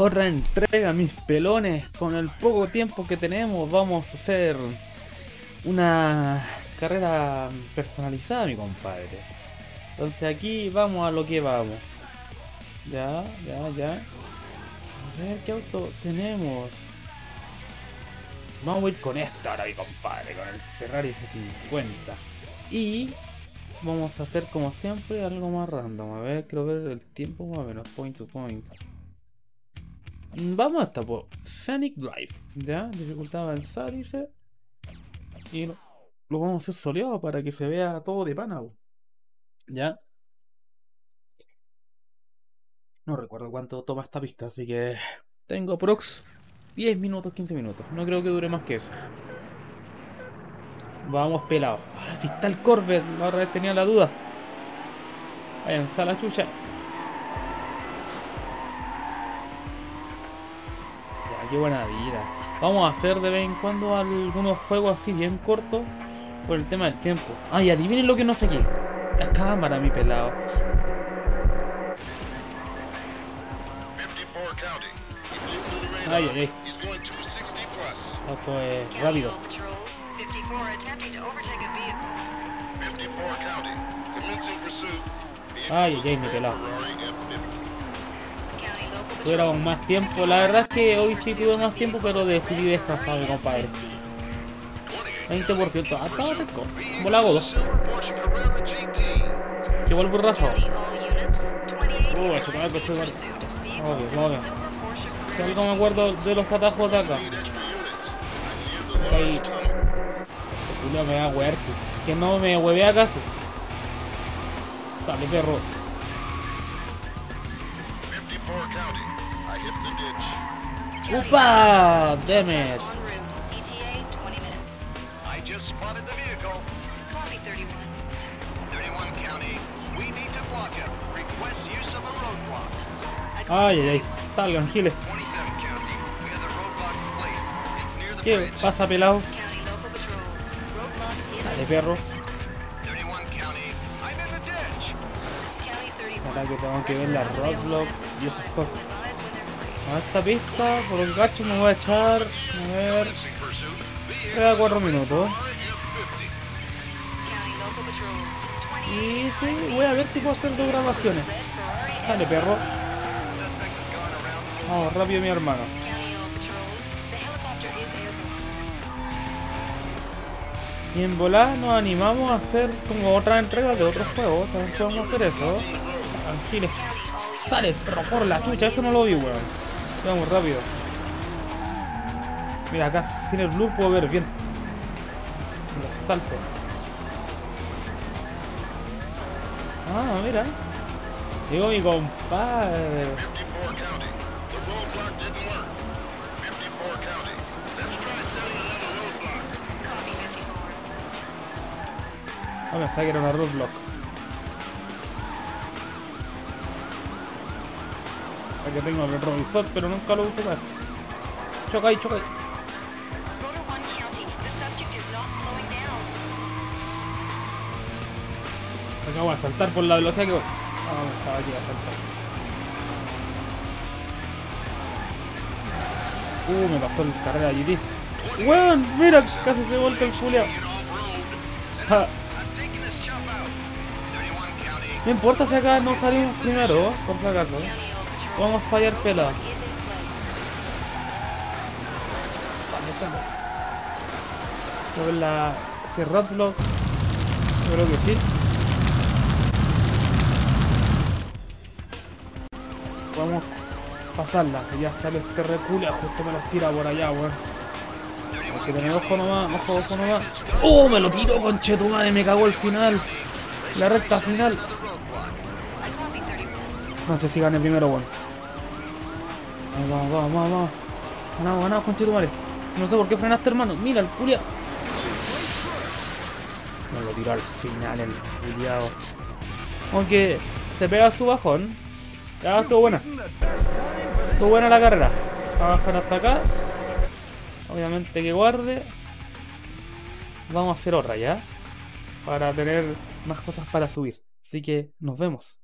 Otra entrega, mis pelones. Con el poco tiempo que tenemos, vamos a hacer una carrera personalizada, mi compadre. Entonces aquí vamos a lo que vamos. Ya, ya, ya. A ver qué auto tenemos. Vamos a ir con esta ahora, mi compadre, con el Ferrari F50. Y vamos a hacer como siempre algo más random. A ver, quiero ver el tiempo más o menos, point to point. Vamos hasta por Scenic Drive, ¿ya? Dificultad avanzada, dice. Y lo, vamos a hacer soleado para que se vea todo de pana, ¿ya? No recuerdo cuánto toma esta pista, así que tengo prox 10 minutos, 15 minutos. No creo que dure más que eso. Vamos pelados. Ah, si está el Corvette, la otra vez tenía la duda. Váyanse a la chucha. Qué buena vida. Vamos a hacer de vez en cuando algunos juegos así bien cortos por el tema del tiempo. Ay, adivinen lo que no sé qué. La cámara, mi pelado. Ay, ay. Esto es rápido. Ay, ay, ay, mi pelado tuviéramos más tiempo. La verdad es que hoy sí tuve más tiempo, pero decidí descansar, mi compadre. 20%. Ah, estaba seco. Como la hago dos. Que vuelvo rajo. Uh, a chocar, a chocar. Obvio, obvio. Si algo me acuerdo de los atajos de acá. Ahí. Julio me va a huearse. Que no me huevea casi. Sale, perro. Upa! Damn it. I just spotted the vehicle. Call me 31. 31 County. We need to block him. Request use of a roadblock. Ay, ay, ay. Salgan, giles. ¿Qué pasa, pelado? Sale, perro. Ahora que tengo que ver la roadblock y esas cosas. A esta pista, por el gacho me voy a echar, a ver, queda 4 minutos. Y sí, voy a ver si puedo hacer dos grabaciones. Dale, perro. Vamos, rápido mi hermano. Y en volar nos animamos a hacer como otra entrega de otros juegos. También podemos hacer eso. Tranquiles. Sale, pero por la chucha, eso no lo vi, weón. Vamos rápido. Mira, acá sin el blue puedo ver bien. Los salto. Ah, mira. Llegó mi compadre. Vamos a sacar una roadblock. Que tengo el retrovisor, pero nunca lo uso más. Choca ahí, choca ahí. Acabo de saltar por la velocidad que voy. Ah, a saltar. Uh, me pasó el carrera GT. ¡Weón! ¡Mira! Casi se volca el culiao. No importa si acá no salimos primero, por si acaso. Vamos a fallar pelado. Ver la... Roadblock... Yo creo que sí. Podemos pasarla. Ya sale este reculia, justo me los tira por allá, weón. Hay que tener ojo nomás, ojo, ojo nomás. ¡Oh! Me lo tiro, conchetumare, me cagó el final. La recta final. No sé si gane primero, weón. Vamos, vamos, vamos, vamos. Ganamos, ganamos, conchetumare. No sé por qué frenaste, hermano. Mira, el culiao. Me lo tiró al final el culiao. Aunque se pega su bajón. Ya estuvo buena. Estuvo buena la carrera. Va a bajar hasta acá. Obviamente que guarde. Vamos a hacer otra ya. Para tener más cosas para subir. Así que nos vemos.